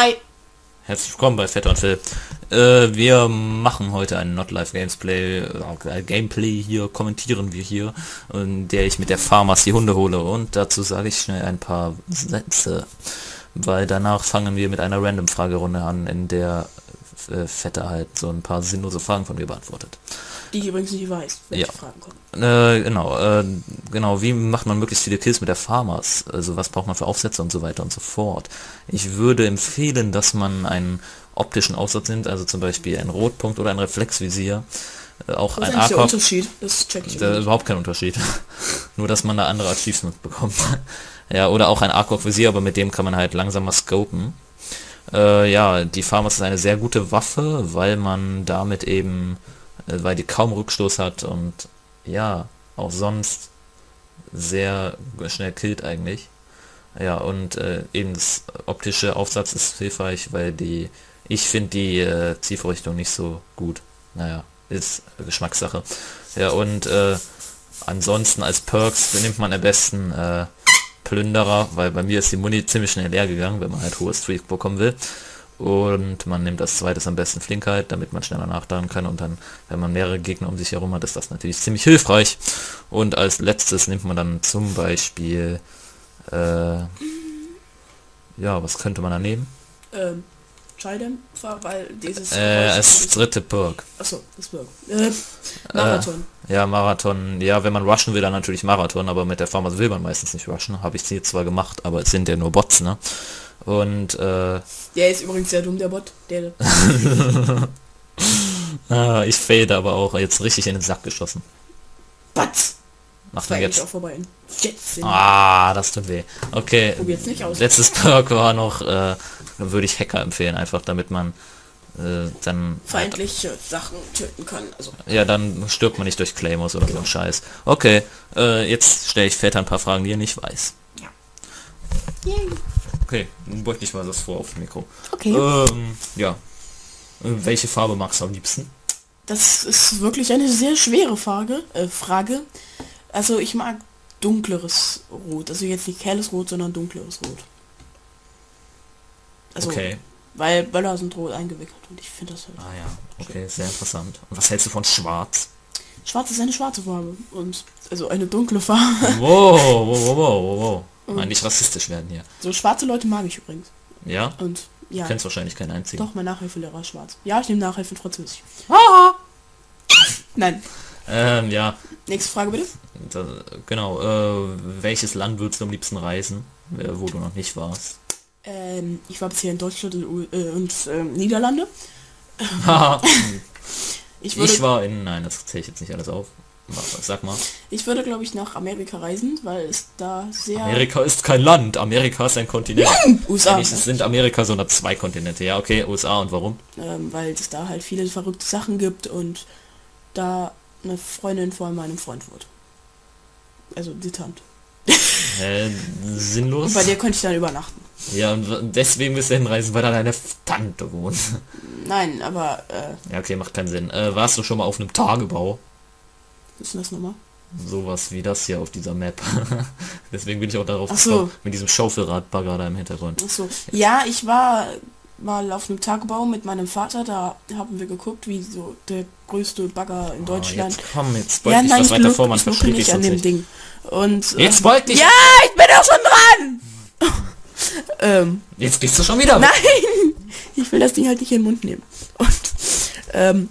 Hi. Herzlich willkommen bei Vetter und Phil. Äh, wir machen heute ein Not Live Gamesplay, äh, Gameplay hier, kommentieren wir hier, in der ich mit der die Hunde hole und dazu sage ich schnell ein paar Sätze, weil danach fangen wir mit einer Random Fragerunde an, in der äh, Vetter halt so ein paar sinnlose Fragen von mir beantwortet. Die ich übrigens nicht weiß, welche Ja. Fragen kommen. Äh, genau, äh, genau, wie macht man möglichst viele Kills mit der Farmers? Also was braucht man für Aufsätze und so weiter und so fort. Ich würde empfehlen, dass man einen optischen Aufsatz nimmt, also zum Beispiel einen Rotpunkt oder ein Reflexvisier. Äh, auch Was ist ein eigentlich der Unterschied? Das check ich da ist überhaupt kein Unterschied. Nur, dass man da andere Achievements bekommt. ja, oder auch ein arc visier aber mit dem kann man halt langsamer scopen. Äh, ja, die Farmers ist eine sehr gute Waffe, weil man damit eben, weil die kaum Rückstoß hat und ja, auch sonst sehr schnell killt eigentlich. Ja, und äh, eben das optische Aufsatz ist hilfreich, weil die, ich finde die äh, Zielvorrichtung nicht so gut. Naja, ist Geschmackssache. Ja, und äh, ansonsten als Perks nimmt man am besten äh, Plünderer, weil bei mir ist die Muni ziemlich schnell leer gegangen, wenn man halt hohe Streak bekommen will. Und man nimmt als zweites am besten Flinkheit, damit man schneller nachladen kann und dann, wenn man mehrere Gegner um sich herum hat, ist das natürlich ziemlich hilfreich. Und als letztes nimmt man dann zum Beispiel, äh, ja, was könnte man da nehmen? Ähm, Schalldämpfer, weil dieses... Äh, als dritte Perk. Achso, das wird. Äh, Marathon. Ja, Marathon, ja, wenn man rushen will, dann natürlich Marathon, aber mit der Farmers will man meistens nicht rushen. Habe ich sie zwar gemacht, aber es sind ja nur Bots, ne? Und, äh, Der ist übrigens sehr dumm, der Bot. Der, ah, ich fade aber auch jetzt richtig in den Sack geschossen. Batz! Macht eigentlich jetzt. auch vorbei. Jetzt. Ah, das tut weh. Okay. Probiert's nicht aus. Letztes Perk war noch, äh, würde ich Hacker empfehlen, einfach damit man äh, dann Feindliche Sachen töten kann. Also, ja, dann stirbt man nicht durch Claymores oder so ein Scheiß. Okay, äh, jetzt stelle ich Väter ein paar Fragen, die er nicht weiß. yay. Okay, dann bräuchte ich mal das vor auf dem Mikro. Okay. Ähm, ja. Äh, Welche Farbe magst du am liebsten? Das ist wirklich eine sehr schwere Frage. Äh, Frage. Also ich mag dunkleres Rot. Also jetzt nicht helles Rot, sondern dunkleres Rot. Also, okay. weil Böller sind rot eingewickelt und ich finde das halt. Ah ja, okay, sehr interessant. Und was hältst du von Schwarz? Schwarz ist eine schwarze Farbe und also eine dunkle Farbe. Wow, wow, wow, wow, wow. Mal nicht rassistisch werden hier. So schwarze Leute mag ich übrigens. Ja? Und ja, Du kennst wahrscheinlich keinen einzigen. doch mein Nachhilfelehrer ist schwarz. Ja, ich nehme Nachhilfe Französisch. Ah! Nein. Ähm, ja, Nächste Frage bitte. da, genau. Äh, welches Land würdest du am liebsten reisen, äh, wo du noch nicht warst? Ähm, ich war bisher in Deutschland und, äh, und ähm, Niederlande. Haha, Ich würde, ich war in... Nein, das zähle ich jetzt nicht alles auf. Sag mal. ich würde glaube ich nach Amerika reisen, weil es da sehr Amerika ist kein Land, Amerika ist ein Kontinent. USA, es sind Amerika sondern zwei Kontinente. Ja, okay, USA und warum? ähm, weil es da halt viele verrückte Sachen gibt und da eine Freundin von meinem Freund wurde. Also die Tante. Äh, sinnlos? Und bei dir könnte ich dann übernachten. Ja, und deswegen bist du hinreisen, weil da deine Tante wohnt. Nein, aber äh, ja, okay, macht keinen Sinn. Äh, warst du schon mal auf einem Tagebau? Was ist denn das nochmal? Sowas wie das hier auf dieser Map. deswegen bin ich auch darauf Ach so. gekommen, mit diesem Schaufelradbagger da im Hintergrund. Achso. Ja, ich war mal auf einem Tagebau mit meinem Vater, da haben wir geguckt, wie so der größte Bagger in Oh, Deutschland. jetzt komm, jetzt beug ja, nein, ich weiter vor, man versteht nicht an dem nicht. Ding. Und äh, Jetzt beug dich! Ja, ich bin auch schon dran! ähm, Jetzt bist du schon wieder nein! Ich will das Ding halt nicht in den Mund nehmen. Und ähm,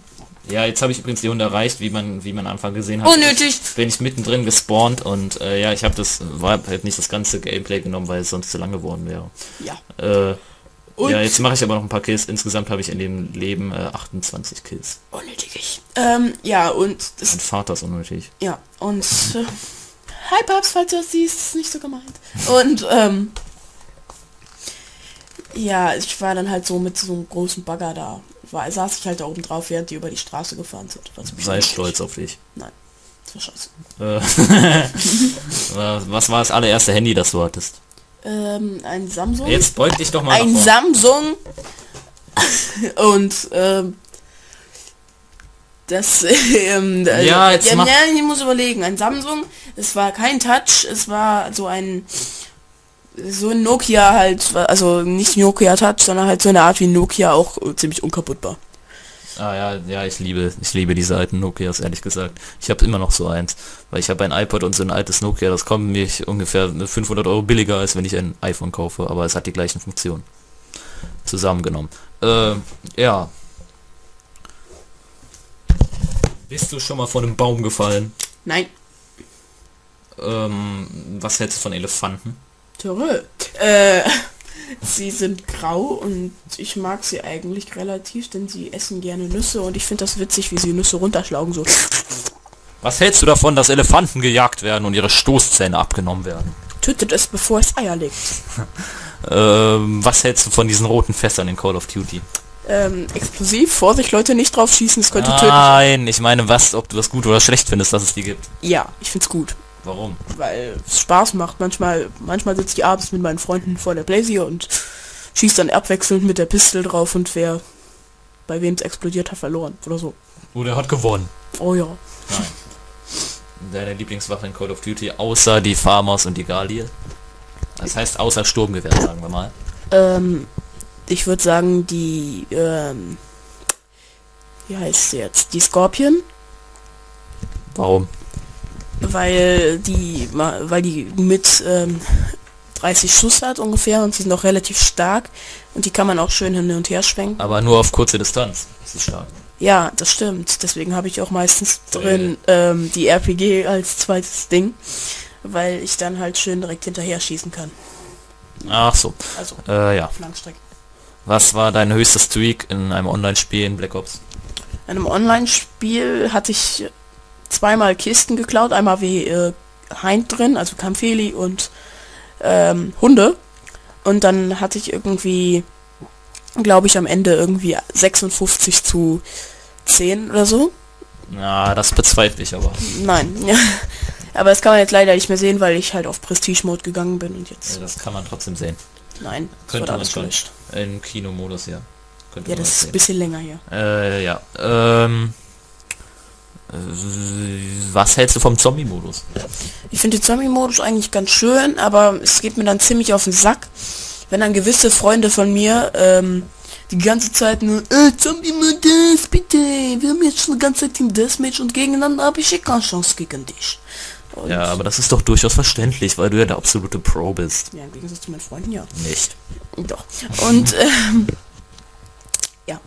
Ja, jetzt habe ich übrigens die Hunde erreicht, wie man, wie man am Anfang gesehen hat. Unnötig. Bin ich mittendrin gespawnt und äh, ja, ich habe das, war halt nicht das ganze Gameplay genommen, weil es sonst zu lang geworden wäre. ja. Äh, ja, jetzt mache ich aber noch ein paar Kills. Insgesamt habe ich in dem Leben äh, 28 Kills. unnötig. Ähm, ja, und Mein das, Vater ist unnötig. ja, und äh, Hi Paps, falls du das siehst, ist nicht so gemeint. Und ähm, ja, ich war dann halt so mit so einem großen Bagger da. War, saß ich halt da oben drauf, während die über die Straße gefahren sind. Sei stolz auf dich. Nein, das war scheiße. Äh, was war das allererste Handy, das du hattest? Ähm, ein Samsung. Jetzt beug dich doch mal ein. Samsung. und ähm, das ähm, Ja, jetzt mach- ja, ich muss überlegen. Ein Samsung. Es war kein Touch. Es war so ein so ein Nokia halt, also nicht Nokia Touch, sondern halt so eine Art wie Nokia auch äh, ziemlich unkaputtbar. Ah ja, ja, ich liebe, ich liebe diese alten Nokias, ehrlich gesagt. Ich habe immer noch so eins, weil ich habe ein iPod und so ein altes Nokia, das kommt mir ungefähr 500 Euro billiger, als wenn ich ein iPhone kaufe, aber es hat die gleichen Funktionen. Zusammengenommen. Äh, ja. Bist du schon mal von einem Baum gefallen? Nein. Ähm, was hältst du von Elefanten? Törö. Äh, sie sind grau und ich mag sie eigentlich relativ, denn sie essen gerne Nüsse und ich finde das witzig, wie sie Nüsse runterschlagen so. Was hältst du davon, dass Elefanten gejagt werden und ihre Stoßzähne abgenommen werden? Tötet es, bevor es Eier legt. Ähm, was hältst du von diesen roten Fässern in Call of Duty? Ähm, explosiv, Vorsicht Leute, nicht drauf schießen, es könnte töten. Nein, ich meine, was, ob du das gut oder schlecht findest, dass es die gibt. Ja, ich find's gut. Warum? weil es Spaß macht. Manchmal, manchmal sitze ich abends mit meinen Freunden vor der Blazier und schieße dann abwechselnd mit der Pistole drauf und wer bei wem es explodiert hat verloren oder so. Oder hat gewonnen. Oh ja. Nein. Deine Lieblingswaffe in Call of Duty, außer die Farmers und die Galie? Das heißt, außer Sturmgewehr, sagen wir mal. Ähm, ich würde sagen die, ähm, wie heißt sie jetzt? Die Scorpion, Warum? Weil die, weil die mit ähm, 30 Schuss hat ungefähr und sie sind auch relativ stark und die kann man auch schön hin und her schwenken. Aber nur auf kurze Distanz. Ist stark. Ja, das stimmt. Deswegen habe ich auch meistens drin ähm, die RPG als zweites Ding, weil ich dann halt schön direkt hinterher schießen kann. Ach so. Also Äh, ja. Was war dein höchster Streak in einem Online-Spiel in Black Ops? In einem Online-Spiel hatte ich zweimal Kisten geklaut, einmal wie äh, Hind drin, also Kampfheli und ähm, Hunde. Und dann hatte ich irgendwie, glaube ich, am Ende irgendwie 56 zu 10 oder so. Na, das bezweifle ich aber. Nein. Aber das kann man jetzt leider nicht mehr sehen, weil ich halt auf Prestige-Mode gegangen bin und jetzt. Ja, das kann man trotzdem sehen. Nein, Könnte man alles schon. gelöscht. Im Kinomodus, ja. Könnte Ja, das ist ein bisschen länger hier. Äh, ja. Ähm, äh, was hältst du vom Zombie-Modus? Ich finde den Zombie-Modus eigentlich ganz schön, aber es geht mir dann ziemlich auf den Sack, wenn dann gewisse Freunde von mir ähm, die ganze Zeit nur äh, Zombie-Modus, bitte, wir haben jetzt schon die ganze Zeit Team Deathmatch und gegeneinander habe ich eh keine Chance gegen dich. Und, Ja, aber das ist doch durchaus verständlich, weil du ja der absolute Pro bist. ja, im Gegensatz zu meinen Freunden, ja. Nicht. Doch. Und, ähm, ja,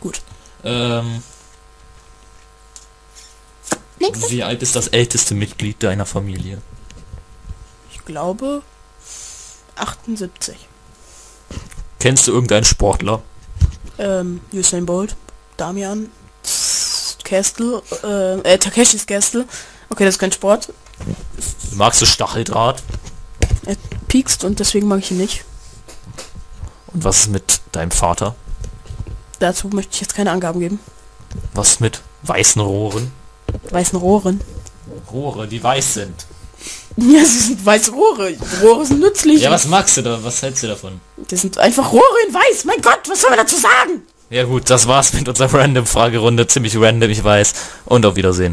gut. Ähm, Nächstes. wie alt ist das älteste Mitglied deiner Familie? Ich glaube 78. Kennst du irgendeinen Sportler? Ähm, Usain Bolt, Damian, Kestel, äh, äh, Takeshis Kestel. Okay, das ist kein Sport. Magst du Stacheldraht? Er piekst und deswegen mag ich ihn nicht. Und was ist mit deinem Vater? Dazu möchte ich jetzt keine Angaben geben. Was mit weißen Rohren? Weißen Rohren. Rohre, die weiß sind. Ja, sie sind weiße Rohre. Rohre sind nützlich. Ja, was magst du da? Was hältst du davon? Das sind einfach Rohre in weiß. Mein Gott, was soll man dazu sagen? Ja gut, das war's mit unserer Random-Fragerunde. Ziemlich random, ich weiß. Und auf Wiedersehen.